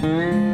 Mm-hmm.